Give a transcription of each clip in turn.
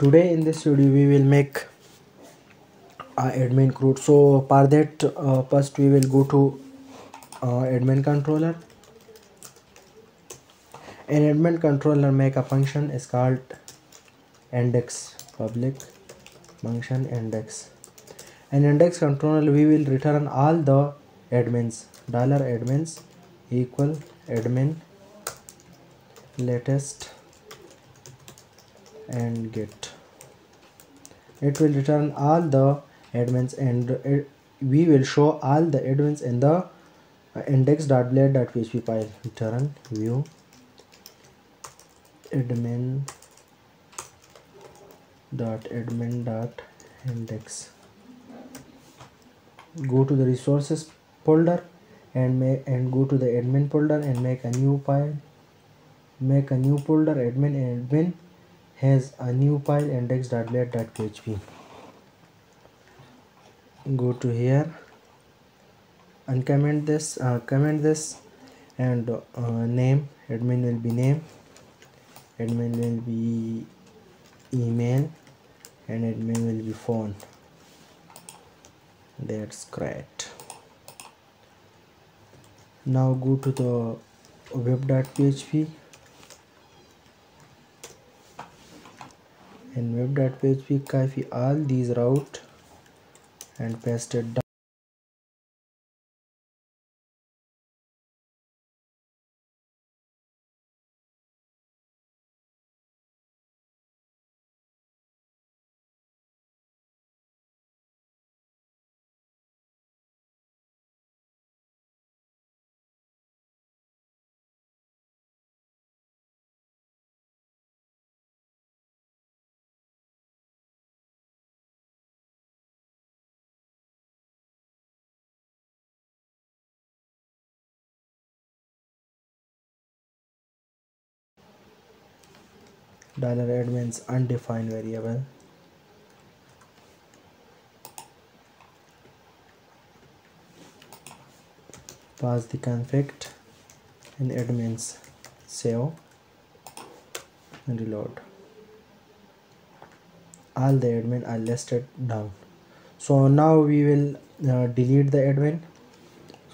today in this video we will make uh, admin root so for that uh, first we will go to uh, admin controller. In admin controller make a function is called index public function index. In index controller we will return all the admins dollar admins equal admin latest and get. It will return all the admins and it, we will show all the admins in the uh, index.blade.php file. Return view. Admin dot admin dot index. Go to the resources folder and make and go to the admin folder and make a new file. Make a new folder admin admin has a new file index.blade.php go to here and comment this uh, comment this and uh, name. Admin will be name. Admin will be email and admin will be phone. That's great. Now go to the web.php in web.php copy all these route and paste it down dollar admins undefined variable. Pass the config and admins save and reload. All the admin are listed down. So now we will uh, delete the admin.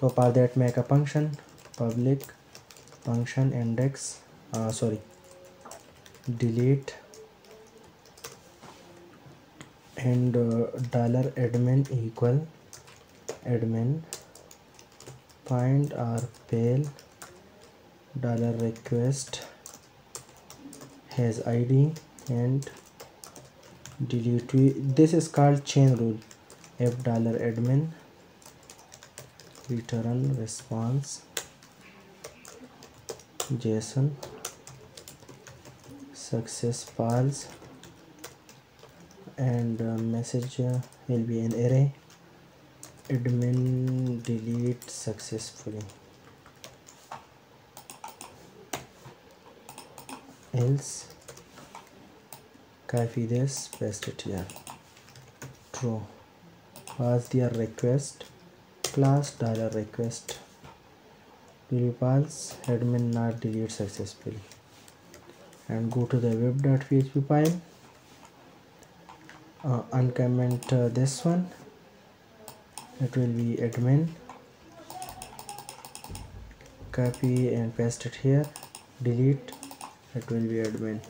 So for that make a function public function index uh, sorry delete and uh, dollar admin equal admin find or fail dollar request has id and delete. This is called chain rule. F dollar admin return response json success files and uh, message uh, will be an array. Admin delete successfully. Else copy this paste it here. True. Pass their request. Class dollar request. Will false. Admin not delete successfully and go to the web.php file. Uh, uncomment uh, this one. It will be admin. Copy and paste it here. Delete. It will be admin.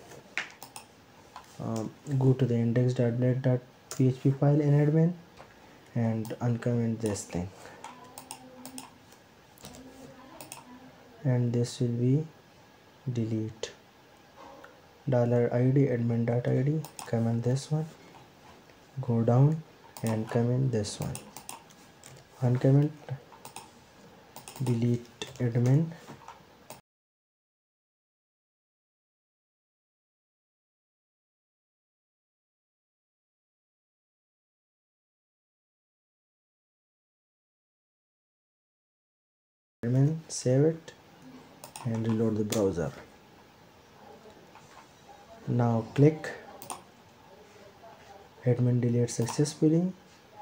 Um, go to the index.blade.php file in admin and uncomment this thing. And this will be delete dollar id admin dot id comment this one go down and comment this one. Uncomment delete admin. Admin save it and reload the browser now click. Admin delete successfully.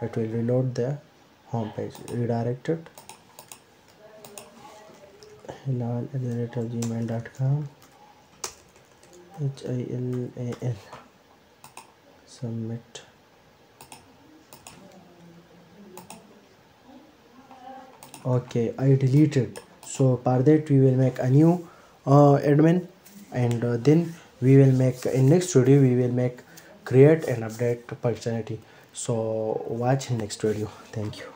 It will reload the home page. Redirected hilal at the rate of gmail.com h i l a l submit. Okay i deleted. So for that we will make a new uh, admin. And uh, then we will make in next video we will make create and update functionality. So watch next video. Thank you